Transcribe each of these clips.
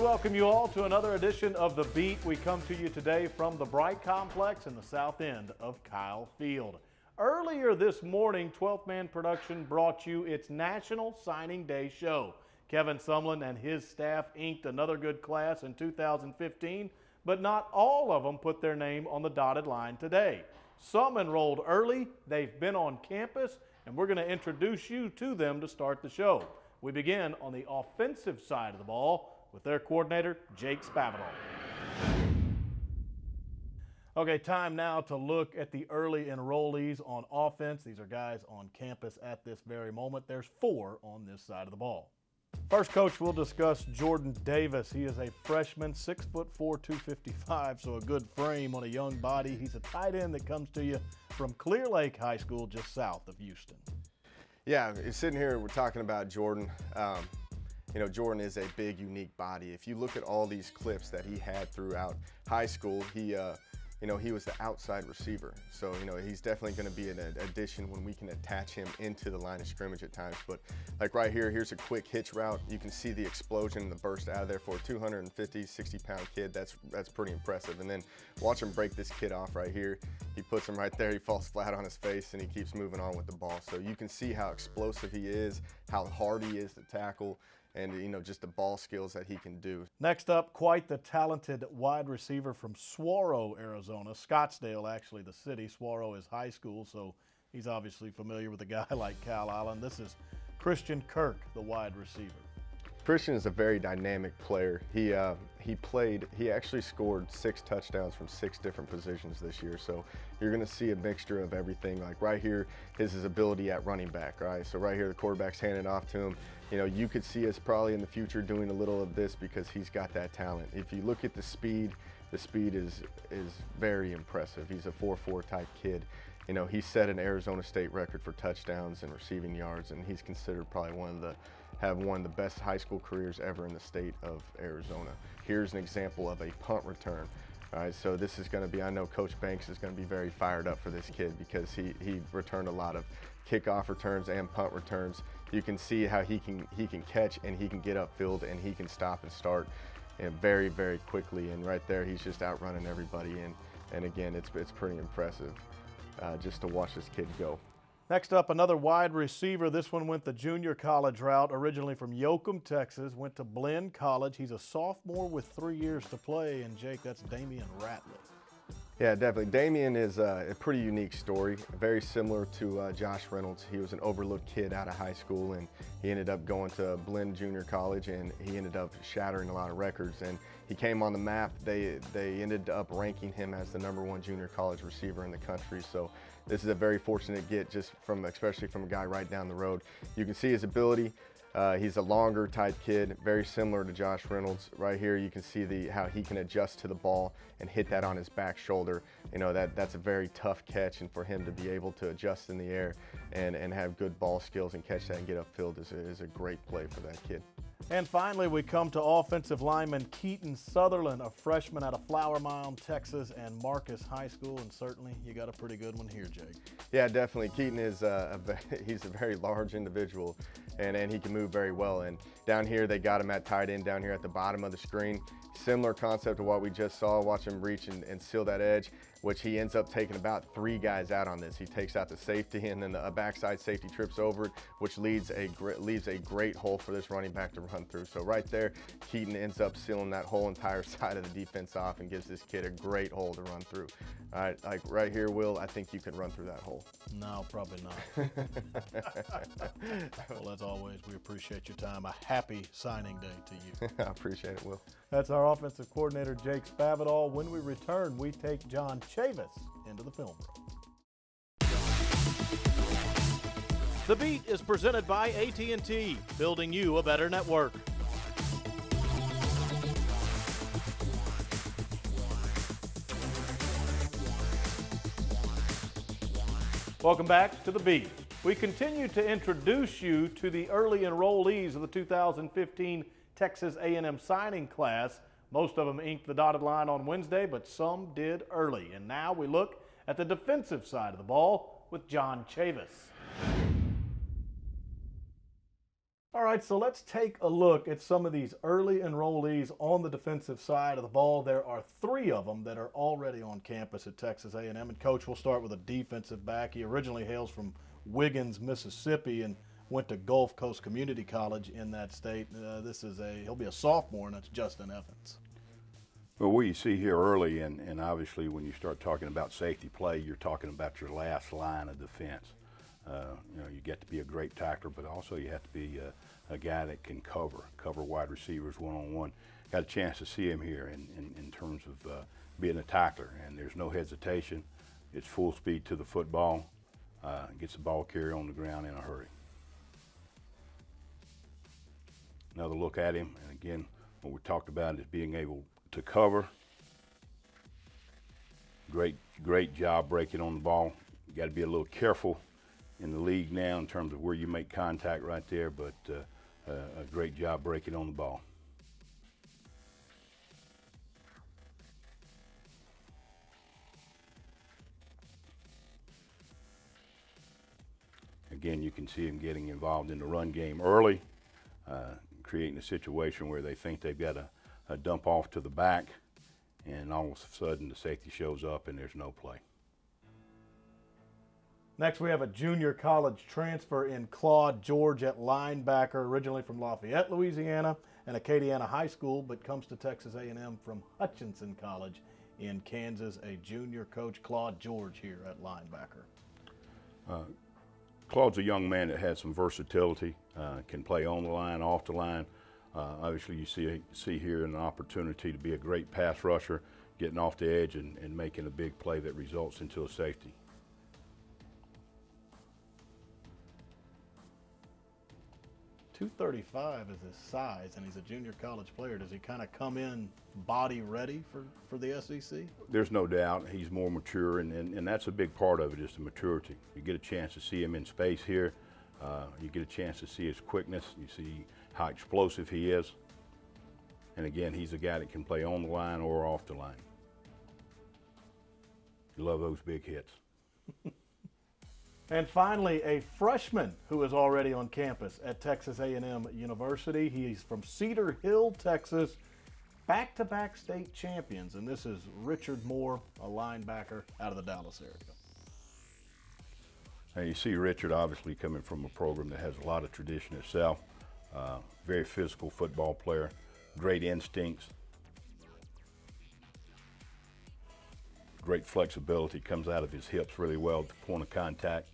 welcome you all to another edition of The Beat. We come to you today from the Bright Complex in the south end of Kyle Field. Earlier this morning, 12th Man Production brought you its National Signing Day show. Kevin Sumlin and his staff inked another good class in 2015, but not all of them put their name on the dotted line today. Some enrolled early, they've been on campus, and we're going to introduce you to them to start the show. We begin on the offensive side of the ball with their coordinator, Jake Spavital. Okay, time now to look at the early enrollees on offense. These are guys on campus at this very moment. There's four on this side of the ball. First coach, we'll discuss Jordan Davis. He is a freshman, six foot four, 255, so a good frame on a young body. He's a tight end that comes to you from Clear Lake High School, just south of Houston. Yeah, sitting here, we're talking about Jordan. Um, you know, Jordan is a big, unique body. If you look at all these clips that he had throughout high school, he, uh, you know, he was the outside receiver. So, you know, he's definitely going to be an addition when we can attach him into the line of scrimmage at times. But like right here, here's a quick hitch route. You can see the explosion and the burst out of there for a 250, 60 pound kid. That's, that's pretty impressive. And then watch him break this kid off right here. He puts him right there. He falls flat on his face and he keeps moving on with the ball. So you can see how explosive he is, how hard he is to tackle and you know just the ball skills that he can do. Next up, quite the talented wide receiver from Saguaro, Arizona. Scottsdale, actually, the city. Saguaro is high school, so he's obviously familiar with a guy like Kyle Allen. This is Christian Kirk, the wide receiver. Christian is a very dynamic player. He uh, he played. He actually scored six touchdowns from six different positions this year. So you're going to see a mixture of everything. Like right here, his, his ability at running back. Right. So right here, the quarterback's handing off to him. You know, you could see us probably in the future doing a little of this because he's got that talent. If you look at the speed, the speed is is very impressive. He's a 4-4 type kid. You know, he set an Arizona State record for touchdowns and receiving yards, and he's considered probably one of the have one of the best high school careers ever in the state of Arizona. Here's an example of a punt return. All right, so this is going to be, I know Coach Banks is going to be very fired up for this kid because he, he returned a lot of kickoff returns and punt returns. You can see how he can, he can catch and he can get upfield and he can stop and start and very, very quickly. And right there, he's just outrunning everybody. And, and again, it's, it's pretty impressive uh, just to watch this kid go. Next up, another wide receiver. This one went the junior college route, originally from Yoakum, Texas, went to Blinn College. He's a sophomore with three years to play, and Jake, that's Damion Ratley. Yeah, definitely. Damion is uh, a pretty unique story, very similar to uh, Josh Reynolds. He was an overlooked kid out of high school, and he ended up going to Blinn Junior College, and he ended up shattering a lot of records. And he came on the map. They they ended up ranking him as the number one junior college receiver in the country. So this is a very fortunate get, just from especially from a guy right down the road. You can see his ability. Uh, he's a longer type kid, very similar to Josh Reynolds. Right here, you can see the how he can adjust to the ball and hit that on his back shoulder. You know that that's a very tough catch, and for him to be able to adjust in the air and and have good ball skills and catch that and get upfield is a, is a great play for that kid. And finally, we come to offensive lineman Keaton Sutherland, a freshman out of Flower Mound, Texas, and Marcus High School. And certainly, you got a pretty good one here, Jake. Yeah, definitely. Keaton is uh, a, he's a very large individual, and, and he can move very well. And down here, they got him at tight end down here at the bottom of the screen. Similar concept to what we just saw. Watch him reach and, and seal that edge which he ends up taking about three guys out on this. He takes out the safety and then the backside safety trips over it, which leaves a, leaves a great hole for this running back to run through. So right there, Keaton ends up sealing that whole entire side of the defense off and gives this kid a great hole to run through. All right, like right here, Will, I think you can run through that hole. No, probably not. well, as always, we appreciate your time. A happy signing day to you. I appreciate it, Will. That's our offensive coordinator, Jake Spavital. When we return, we take John Chavis into the film room. The Beat is presented by AT&T, building you a better network. Welcome back to The Beat. We continue to introduce you to the early enrollees of the 2015 Texas A&M signing class. Most of them inked the dotted line on Wednesday, but some did early. And now we look at the defensive side of the ball with John Chavis. All right, so let's take a look at some of these early enrollees on the defensive side of the ball. There are three of them that are already on campus at Texas A&M. And coach, we'll start with a defensive back. He originally hails from Wiggins, Mississippi, and went to Gulf Coast Community College in that state. Uh, this is a he'll be a sophomore, and that's Justin Evans. Well, what you see here early, and, and obviously when you start talking about safety play, you're talking about your last line of defense. Uh, you know, you get to be a great tackler, but also you have to be a, a guy that can cover, cover wide receivers one on one. Got a chance to see him here in, in, in terms of uh, being a tackler, and there's no hesitation. It's full speed to the football, uh, gets the ball carrier on the ground in a hurry. Another look at him, and again, what we talked about is being able to cover. Great, great job breaking on the ball. You got to be a little careful in the league now in terms of where you make contact right there, but uh, uh, a great job breaking on the ball. Again, you can see him getting involved in the run game early, uh, creating a situation where they think they've got a, a dump off to the back, and all of a sudden the safety shows up and there's no play. Next, we have a junior college transfer in Claude George at linebacker, originally from Lafayette, Louisiana, and Acadiana High School, but comes to Texas A&M from Hutchinson College in Kansas. A junior coach, Claude George, here at linebacker. Uh, Claude's a young man that has some versatility, uh, can play on the line, off the line. Uh, obviously, you see see here an opportunity to be a great pass rusher, getting off the edge and, and making a big play that results into a safety. 235 is his size, and he's a junior college player. Does he kind of come in body ready for, for the SEC? There's no doubt he's more mature, and, and, and that's a big part of it is the maturity. You get a chance to see him in space here. Uh, you get a chance to see his quickness. You see how explosive he is. And again, he's a guy that can play on the line or off the line. You love those big hits. And finally, a freshman who is already on campus at Texas A&M University. He's from Cedar Hill, Texas, back-to-back state champions, and this is Richard Moore, a linebacker out of the Dallas area. Now you see Richard obviously coming from a program that has a lot of tradition itself. Uh, very physical football player, great instincts, great flexibility, comes out of his hips really well at the point of contact.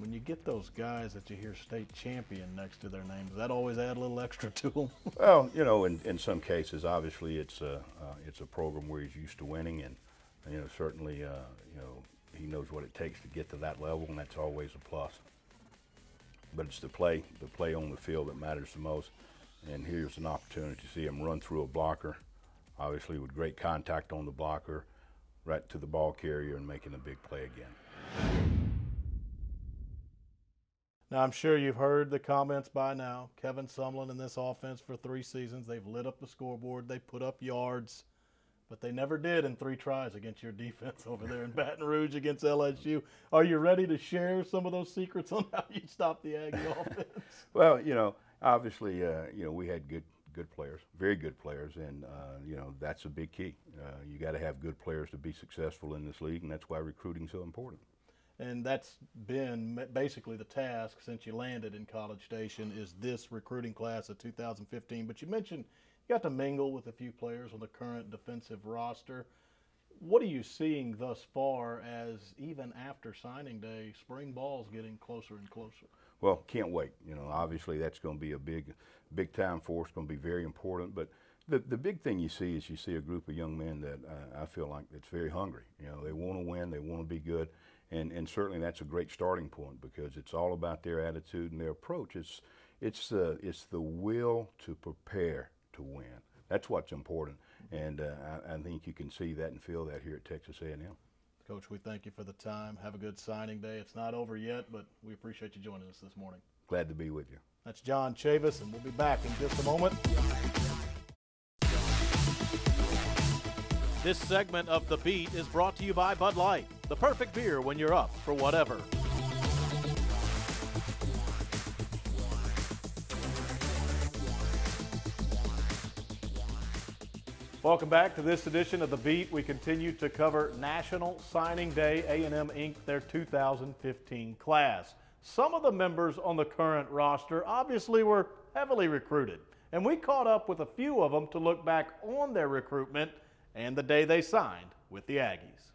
When you get those guys that you hear state champion next to their name, does that always add a little extra to them? well, you know, in, in some cases, obviously, it's a uh, it's a program where he's used to winning, and you know, certainly, uh, you know, he knows what it takes to get to that level, and that's always a plus. But it's the play, the play on the field that matters the most. And here's an opportunity to see him run through a blocker, obviously with great contact on the blocker, right to the ball carrier, and making a big play again. Now, I'm sure you've heard the comments by now. Kevin Sumlin in this offense for three seasons. They've lit up the scoreboard, they put up yards, but they never did in three tries against your defense over there in Baton Rouge against LSU. Are you ready to share some of those secrets on how you stop the Aggie offense? well, you know, obviously, uh, you know, we had good good players, very good players, and uh, you know that's a big key. Uh, you got to have good players to be successful in this league, and that's why recruiting is so important and that's been basically the task since you landed in College Station is this recruiting class of 2015. But you mentioned you got to mingle with a few players on the current defensive roster. What are you seeing thus far as even after signing day, spring ball is getting closer and closer? Well, can't wait. You know, obviously that's going to be a big, big time for us. Going to be very important. But the the big thing you see is you see a group of young men that uh, I feel like that's very hungry. You know, they want to win. They want to be good and and certainly that's a great starting point because it's all about their attitude and their approach. It's it's the it's the will to prepare to win. That's what's important, and uh, I, I, think you can see that and feel that here at Texas A&M. Coach, we thank you for the time. Have a good signing day. It's not over yet, but we appreciate you joining us this morning. Glad to be with you. That's John Chavis, and we'll be back in just a moment. This segment of The Beat is brought to you by Bud Light, the perfect beer when you're up for whatever. Welcome back to this edition of The Beat. We continue to cover National Signing Day. A&M Inc. their 2015 class. Some of the members on the current roster obviously were heavily recruited, and we caught up with a few of them to look back on their recruitment and the day they signed with the Aggies.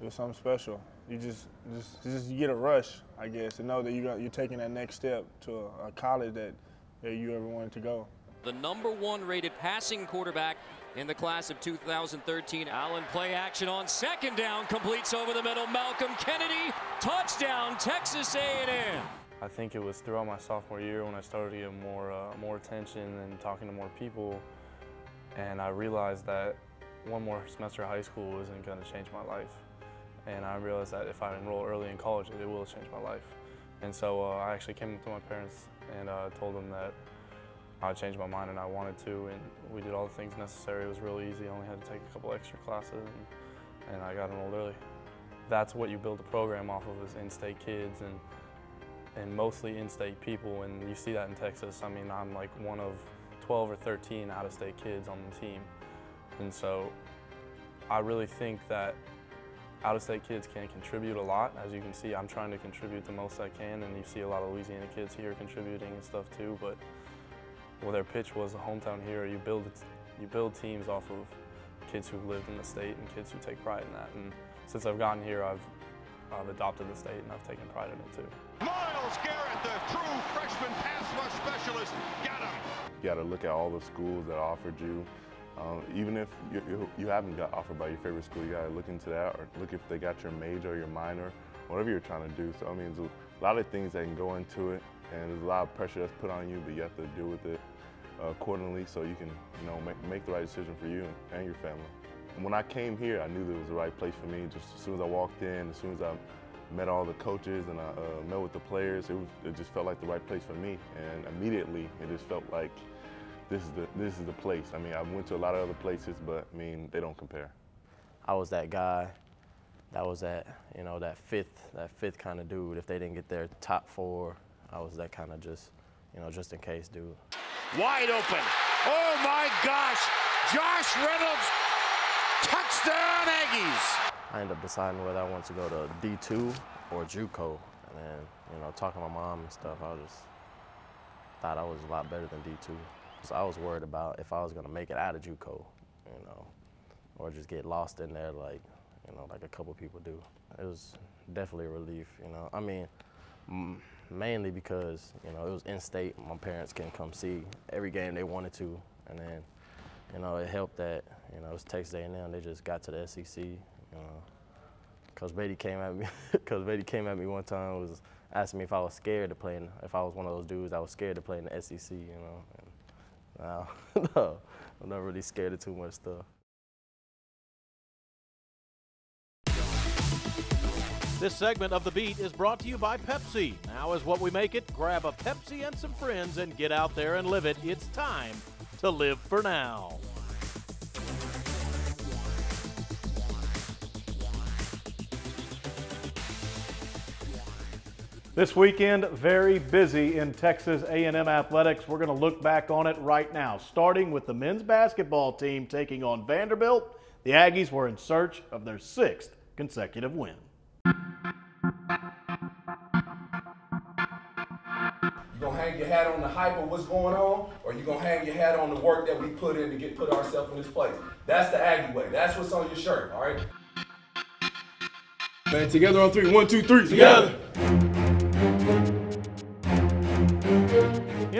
It was something special. You just, just, just you get a rush, I guess, to know that you got, you're taking that next step to a, a college that, that you ever wanted to go. The number one rated passing quarterback in the class of 2013. Allen play action on second down, completes over the middle. Malcolm Kennedy, touchdown, Texas A&M. I think it was throughout my sophomore year when I started to get more, uh, more attention and talking to more people, and I realized that one more semester of high school isn't going to change my life. And I realized that if I enroll early in college, it will change my life. And so uh, I actually came up to my parents and uh, told them that I changed my mind and I wanted to, and we did all the things necessary. It was really easy. I only had to take a couple extra classes, and, and I got enrolled early. That's what you build a program off of is in-state kids and and mostly in-state people, and you see that in Texas. I mean, I'm like one of 12 or 13 out-of-state kids on the team, and so I really think that out-of-state kids can contribute a lot. As you can see, I'm trying to contribute the most I can, and you see a lot of Louisiana kids here contributing and stuff too, but well, their pitch was a hometown hero. You build you build teams off of kids who've lived in the state and kids who take pride in that. And since I've gotten here, I've I've adopted the state and I've taken pride in it too. Myles Garrett, the true freshman pass rush specialist, got him. You got to look at all the schools that offered you. Um, even if you, you, you, haven't got offered by your favorite school, you got to look into that or look if they got your major or your minor, whatever you're trying to do. So, I mean, there's a lot of things that can go into it, and there's a lot of pressure that's put on you, but you have to deal with it uh, accordingly so you can, you know, make, make the right decision for you and your family. When I came here, I knew that it was the right place for me. Just as soon as I walked in, as soon as I met all the coaches and I uh, met with the players, it, was, it just felt like the right place for me. And immediately, it just felt like this is the this is the place. I mean, I went to a lot of other places, but I mean, they don't compare. I was that guy. That was that you know that fifth that fifth kind of dude. If they didn't get their top four, I was that kind of just you know just in case dude. Wide open. Oh my gosh! Josh Reynolds, touchdown Aggies! I ended up deciding whether I wanted to go to D2 or JUCO, and then you know talking to my mom and stuff, I just thought I was a lot better than D2. So I was worried about if I was gonna make it out of JUCO, you know, or just get lost in there like you know like a couple people do. It was definitely a relief, you know. I mean mainly because you know it was in state. My parents can come see every game they wanted to, and then you know it helped that you know it was Texas A&M. They just got to the SEC. You know, Coach Beaty came at me. Coach Beaty came at me one time was asking me if I was scared to play. In, if I was one of those dudes, I was scared to play in the SEC. You know, and, uh, no, I'm not really scared of too much stuff. This segment of The Beat is brought to you by Pepsi. Now is what we make it. Grab a Pepsi and some friends and get out there and live it. It's time to live for now. This weekend, very busy in Texas A&M athletics. We're going to look back on it right now, starting with the men's basketball team taking on Vanderbilt. The Aggies were in search of their sixth consecutive win. You gonna hang your hat on the hype of what's going on, or you gonna hang your hat on the work that we put in to get put ourselves in this place. That's the Aggie way. That's what's on your shirt, all right? Man, together on three. One, two, three. Together.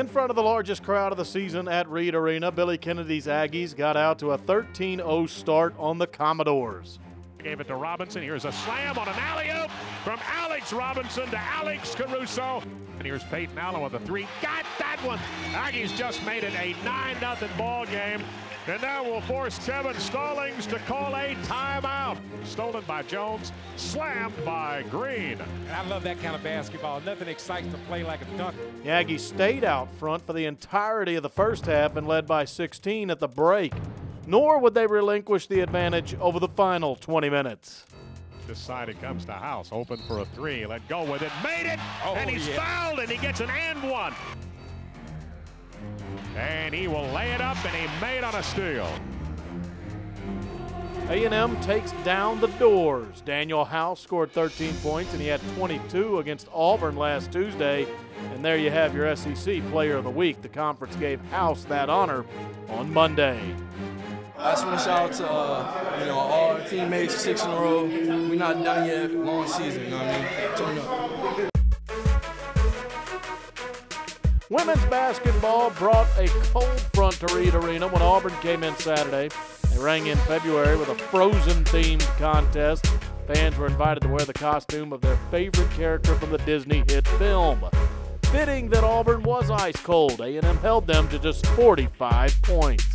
In front of the largest crowd of the season at Reed Arena, Billy Kennedy's Aggies got out to a 13-0 start on the Commodores. Gave it to Robinson. Here's a slam on an alley-oop from Alex Robinson to Alex Caruso. And here's Peyton Allen with a three. Got that one. Aggies just made it a 9-0 ball game. And now we'll force Kevin Stallings to call a timeout. Stolen by Jones, slammed by Green. And I love that kind of basketball. Nothing excites to play like a dunk. The Aggies stayed out front for the entirety of the first half and led by 16 at the break. nor would they relinquish the advantage over the final 20 minutes. This side it comes to House, open for a three. Let go with it, made it, Oh, and he's yeah. fouled, and he gets an and one. And he will lay it up, and he made on a steal. A&M takes down the doors. Danuel House scored 13 points, and he had 22 against Auburn last Tuesday. And there you have your SEC Player of the Week. The conference gave House that honor on Monday. I just want to shout out to uh, you know all our teammates, six in a row. We're not done yet. Long season, you know what I mean? Turn up. Women's basketball brought a cold front to Reed Arena when Auburn came in Saturday. They rang in February with a Frozen themed contest. Fans were invited to wear the costume of their favorite character from the Disney hit film. Fitting that Auburn was ice cold, A&M held them to just 45 points.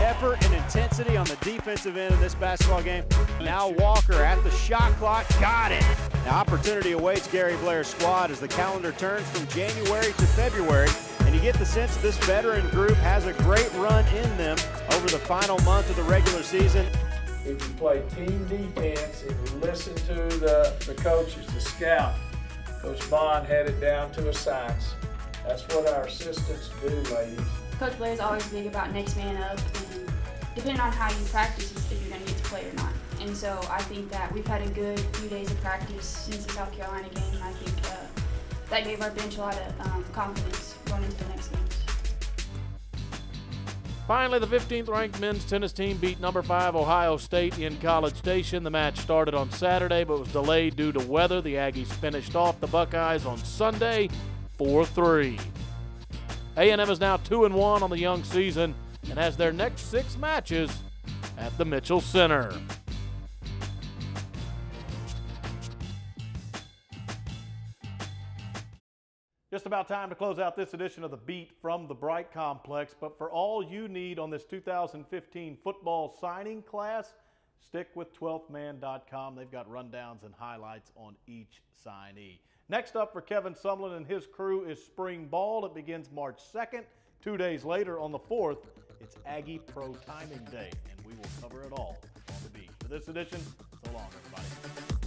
Effort and intensity on the defensive end of this basketball game. Now Walker at the shot clock, got it. Now opportunity awaits Gary Blair's squad as the calendar turns from January to February, and you get the sense this veteran group has a great run in them over the final month of the regular season. If you play team defense and you listen to the, the coaches, the scout, Coach Bond had it down to a science. That's what our assistants do, ladies. Coach Blair's always big about next man up, and depending on how you practice, if you're going to get to play or not. And so I think that we've had a good few days of practice since the South Carolina game, I think uh, that gave our bench a lot of um, confidence going into the next game. Finally, the 15th ranked men's tennis team beat number 5 Ohio State in College Station. The match started on Saturday but was delayed due to weather. The Aggies finished off the Buckeyes on Sunday 4-3. A&M is now 2 and 1 on the young season and has their next 6 matches at the Mitchell Center. Just about time to close out this edition of the Beat from the Bright Complex. But for all you need on this 2015 football signing class, stick with 12thman.com. They've got rundowns and highlights on each signee. Next up for Kevin Sumlin and his crew is spring ball. It begins March 2nd. Two days later, on the 4th, it's Aggie Pro Timing Day, and we will cover it all on the beat. For this edition, so long, everybody.